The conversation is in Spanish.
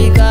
tropical.